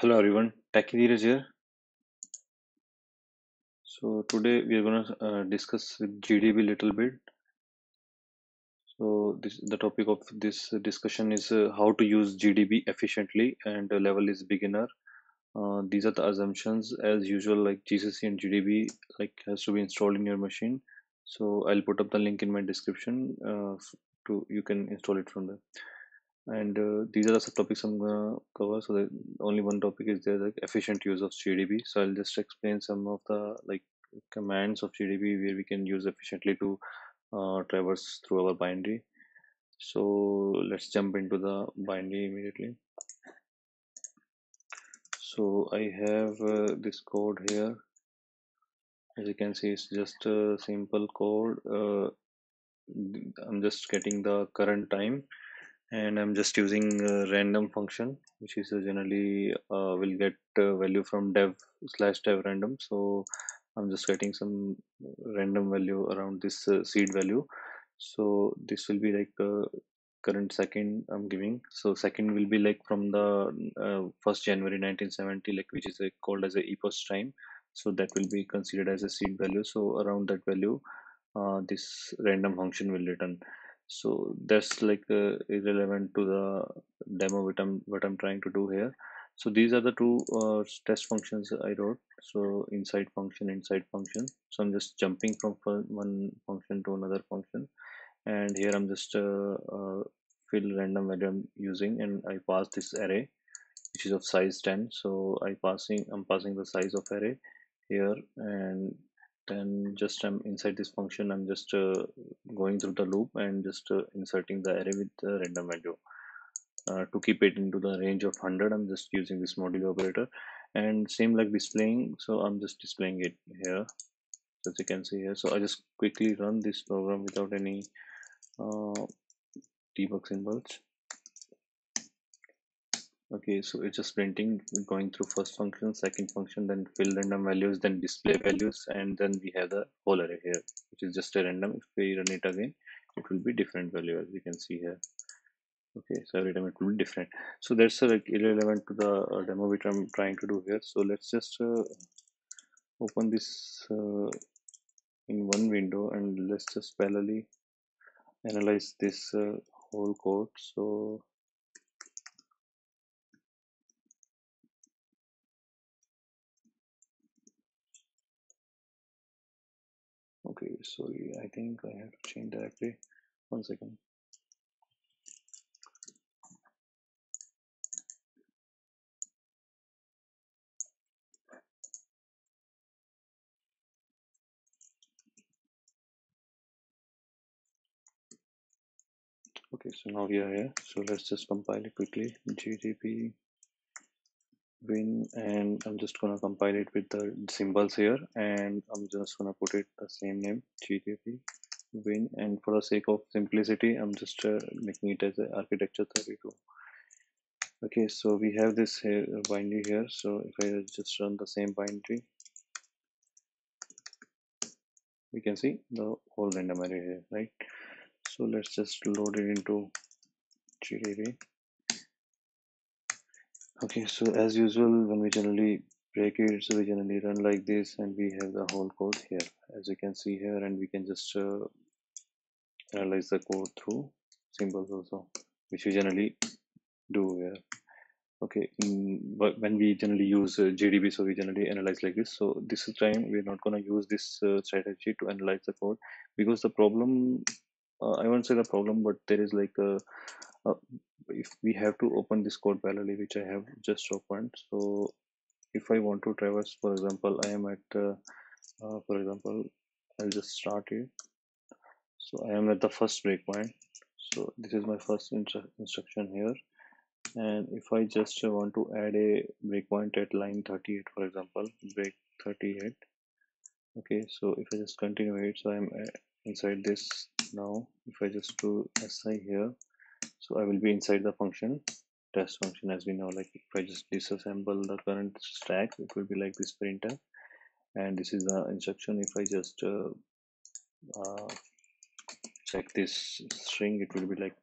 Hello everyone, Techie Dheeraj here. So today we are going to uh, discuss GDB little bit. So this the topic of this discussion is uh, how to use GDB efficiently and the level is beginner. Uh, these are the assumptions as usual like GCC and GDB like has to be installed in your machine. So I'll put up the link in my description uh, to you can install it from there. And uh, these are the subtopics I'm gonna cover. So that only one topic is there, like efficient use of GDB. So I'll just explain some of the like commands of GDB where we can use efficiently to uh, traverse through our binary. So let's jump into the binary immediately. So I have uh, this code here. As you can see, it's just a simple code. Uh, I'm just getting the current time and I'm just using a random function which is uh, generally uh, will get uh, value from dev slash dev random. So I'm just getting some random value around this uh, seed value. So this will be like the current second I'm giving. So second will be like from the uh, 1st January 1970 like which is uh, called as a epoch time. So that will be considered as a seed value. So around that value uh, this random function will return so that's like uh, irrelevant to the demo what i'm what i'm trying to do here. So these are the two uh, test functions i wrote. So inside function inside function. So i'm just jumping from one function to another function. And here i'm just uh, uh, fill random value i'm using and i pass this array which is of size 10 so i passing i'm passing the size of array here and then just I'm inside this function I'm just uh, going through the loop and just uh, inserting the array with the random value. Uh, to keep it into the range of 100 I'm just using this modulo operator. And same like displaying so I'm just displaying it here as you can see here. So I just quickly run this program without any uh, debug symbols okay so it's just printing going through first function second function then fill random values then display values and then we have the whole array here which is just a random if we run it again it will be different value as you can see here. Okay so every time it will be different. So that's uh, like irrelevant to the uh, demo which i'm trying to do here. So let's just uh, open this uh, in one window and let's just parallelly analyze this uh, whole code. So okay sorry i think i have to change directly. One second. Okay so now we are here. So let's just compile it quickly. Gdb win and i'm just gonna compile it with the symbols here and i'm just gonna put it the same name gdb win and for the sake of simplicity i'm just uh, making it as a architecture 32 okay so we have this here uh, binary here so if i just run the same binary we can see the whole random array here right? So let's just load it into gdb okay so as usual when we generally break it so we generally run like this and we have the whole code here. As you can see here and we can just uh, analyze the code through symbols also which we generally do here. Okay mm, but when we generally use uh, gdb so we generally analyze like this. So this is time we're not going to use this uh, strategy to analyze the code because the problem uh, i won't say the problem but there is like a, a if we have to open this code parallelly which i have just opened so if i want to traverse for example i am at uh, uh, for example i'll just start it so i am at the first breakpoint. So this is my first instru instruction here. And if I just want to add a breakpoint at line 38 for example break 38 okay so if I just continue it so I'm uh, inside this now. If I just do si here so I will be inside the function. Test function as we know like if I just disassemble the current stack it will be like this printer. And this is the instruction. If I just uh, uh, check this string it will be like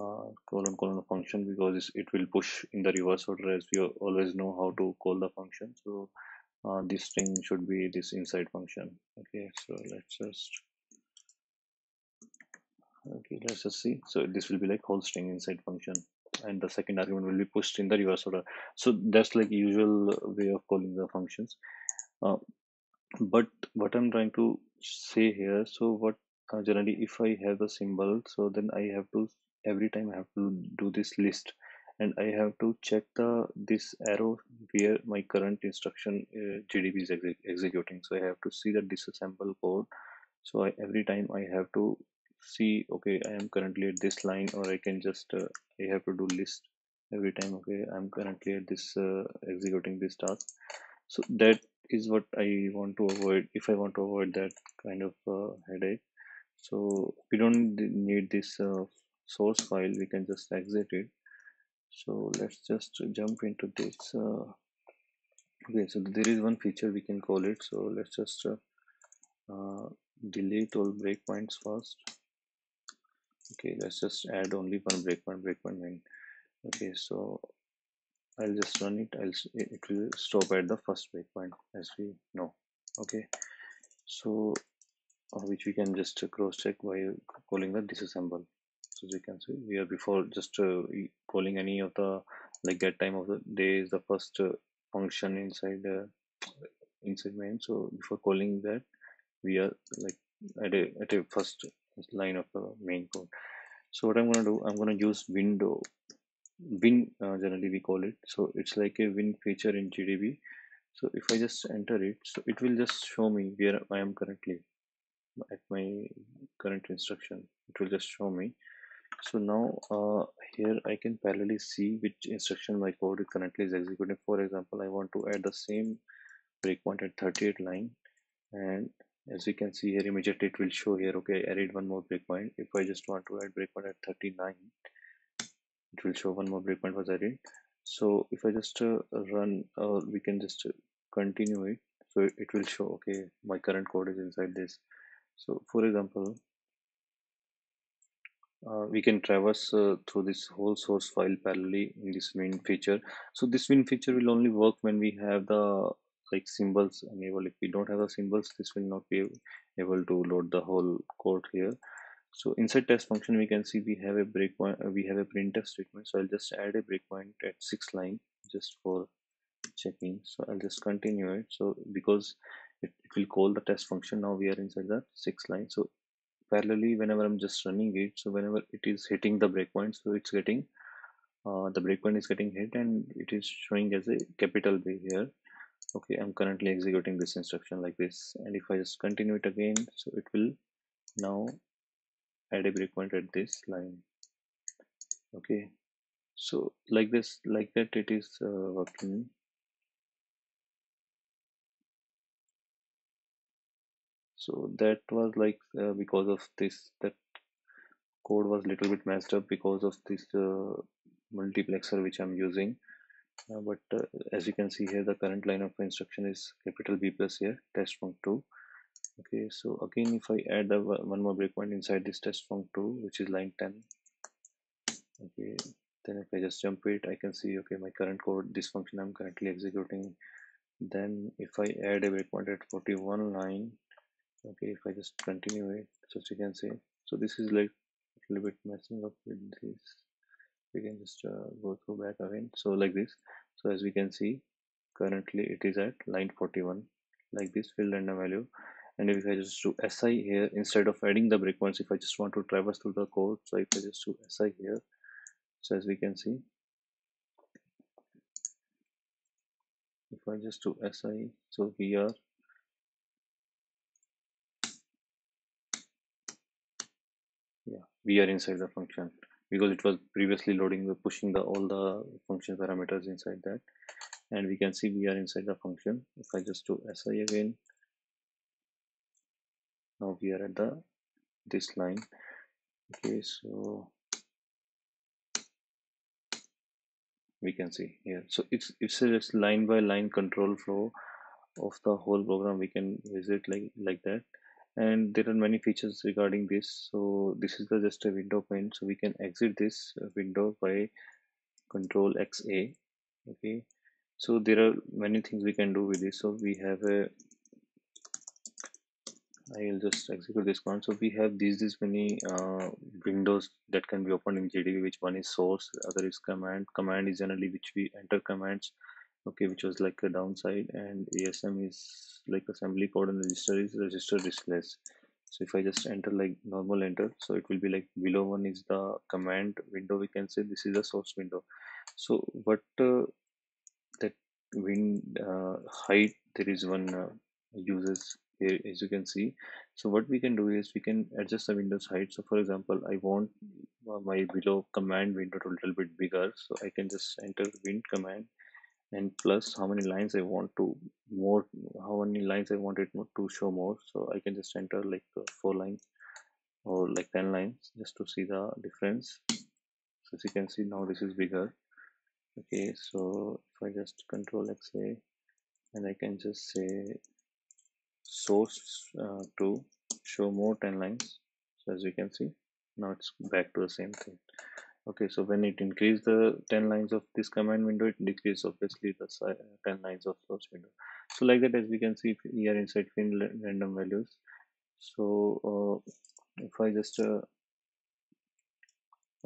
uh, colon colon function because it will push in the reverse order as we always know how to call the function. So uh, this string should be this inside function. Okay so let's just okay let's just see. So this will be like whole string inside function and the second argument will be pushed in the reverse order. So that's like usual way of calling the functions. Uh, but what i'm trying to say here so what uh, generally if i have a symbol so then i have to every time i have to do this list and i have to check the this arrow where my current instruction uh, gdb is exe executing. So i have to see the disassemble code. So I, every time i have to see okay i am currently at this line or i can just uh, i have to do list every time okay i'm currently at this uh, executing this task. So that is what i want to avoid if i want to avoid that kind of uh, headache. So we don't need this uh, source file we can just exit it. So let's just jump into this uh, okay so there is one feature we can call it. So let's just uh, delete all breakpoints first okay let's just add only one breakpoint breakpoint main okay so I'll just run it. I'll it will stop at the first breakpoint as we know. Okay so uh, which we can just cross check by calling the disassemble. So as you can see we are before just uh, calling any of the like get time of the day is the first uh, function inside the inside main so before calling that we are like at a at a first line of the main code. So what i'm going to do i'm going to use window win uh, generally we call it. So it's like a win feature in gdb so if i just enter it so it will just show me where i am currently at my current instruction. It will just show me. So now uh, here i can parallelly see which instruction my code currently is executing. For example i want to add the same breakpoint at 38 line and as you can see here immediately it will show here. Okay i added one more breakpoint. If i just want to add breakpoint at 39 it will show one more breakpoint was added so if i just uh, run or uh, we can just uh, continue it. So it will show okay my current code is inside this. So for example uh, we can traverse uh, through this whole source file parallelly in this main feature. So this main feature will only work when we have the like symbols enabled if we don't have the symbols this will not be able to load the whole code here. So inside test function we can see we have a breakpoint uh, we have a printf statement. So i'll just add a breakpoint at six line just for checking. So i'll just continue it. So because it, it will call the test function now we are inside the six line. So parallelly whenever i'm just running it so whenever it is hitting the breakpoint so it's getting uh, the breakpoint is getting hit and it is showing as a capital b here okay i'm currently executing this instruction like this and if i just continue it again so it will now add a breakpoint at this line. Okay so like this like that it is uh, working. So that was like uh, because of this that code was a little bit messed up because of this uh, multiplexer which i'm using uh, but uh, as you can see here the current line of instruction is capital b plus here test func 2 okay so again if i add the one more breakpoint inside this test func 2 which is line 10 okay then if i just jump it i can see okay my current code this function i'm currently executing. Then if i add a breakpoint at 41 line okay if i just continue it so as you can see so this is like a little bit messing up with this we can just uh, go through back again. So like this. So as we can see currently it is at line 41 like this field random value. And if I just do SI here instead of adding the breakpoints if I just want to traverse through the code so if I just do SI here so as we can see if I just do SI so we are yeah we are inside the function because it was previously loading the pushing the all the function parameters inside that. And we can see we are inside the function. If i just do si again now we are at the this line. Okay so we can see here. So it's it's a line by line control flow of the whole program. We can visit like like that and there are many features regarding this so this is the just a window pane so we can exit this uh, window by control xa okay so there are many things we can do with this so we have a I'll just execute this command. So we have these these many uh, windows that can be opened in GDB. Which one is source, other is command. Command is generally which we enter commands. Okay, which was like a downside, and ASM is like assembly code, and register is register displays. So if I just enter like normal enter, so it will be like below one is the command window. We can say this is the source window. So what uh, that win uh, height there is one uh, uses here as you can see so what we can do is we can adjust the windows height so for example i want my below command window to a little bit bigger so i can just enter win command and plus how many lines i want to more how many lines i want it to show more. So i can just enter like uh, four lines or like 10 lines just to see the difference. So as you can see now this is bigger. Okay so if i just control xa and i can just say source uh, to show more 10 lines. So as you can see now it's back to the same thing okay so when it increase the 10 lines of this command window it decreases obviously the 10 lines of source window. So like that as we can see here inside fin random values. So uh, if i just uh,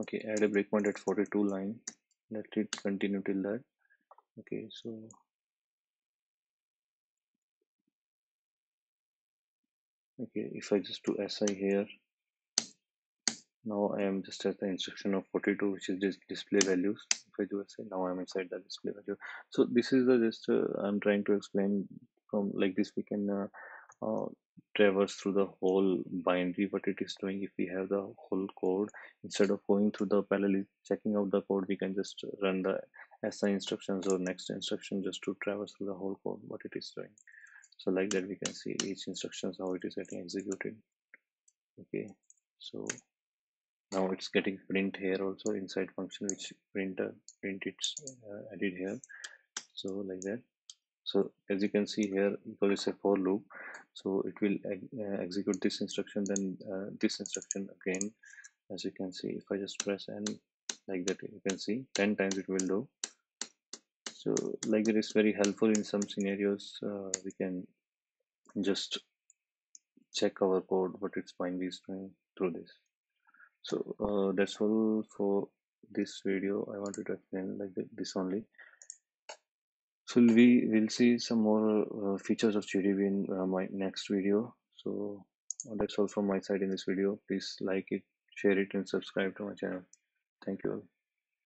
okay add a breakpoint at 42 line let it continue till that. Okay so okay if i just do si here now i am just at the instruction of 42 which is display values. If i do a say now i'm inside the display value. So this is the just uh, i'm trying to explain from like this we can uh, uh, traverse through the whole binary what it is doing if we have the whole code instead of going through the parallel checking out the code we can just run the si instructions or next instruction just to traverse through the whole code what it is doing. So like that we can see each instructions how it is getting executed. Okay. So now it's getting print here also inside function which printer print it's uh, added here. So like that. So as you can see here because it's a for loop so it will uh, execute this instruction then uh, this instruction again. As you can see if i just press n like that you can see 10 times it will do. So like that is very helpful in some scenarios uh, we can just check our code what it's is doing through this so uh, that's all for this video. I wanted to explain like this only. So we will see some more uh, features of gdb in uh, my next video. So that's all from my side in this video. Please like it share it and subscribe to my channel. Thank you all